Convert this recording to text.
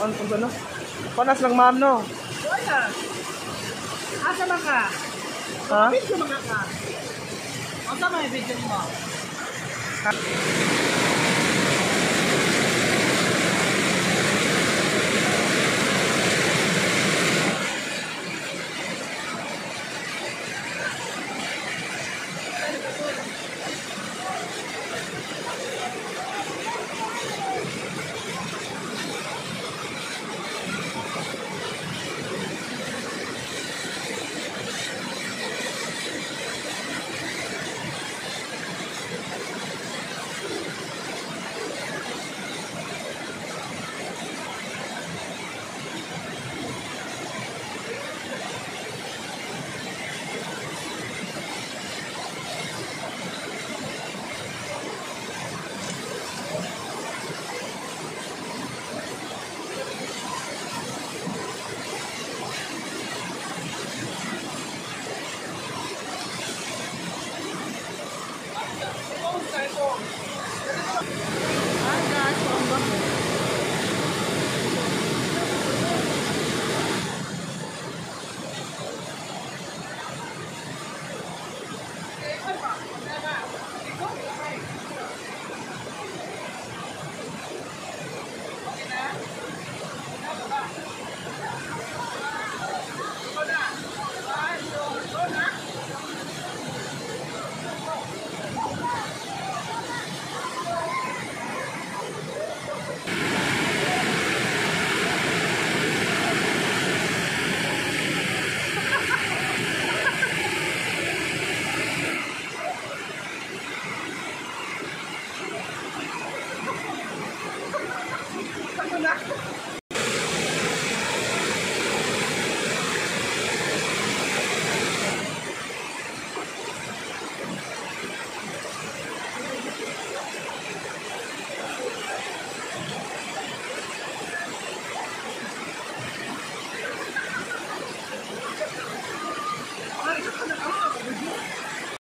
Ano kung ano? Panas lang ma'am, no? Wala. Asa ba ka? Ha? Video mga ka. Asa ba yung video mo? Hi Thank you. Vâng nắng